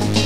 Bye.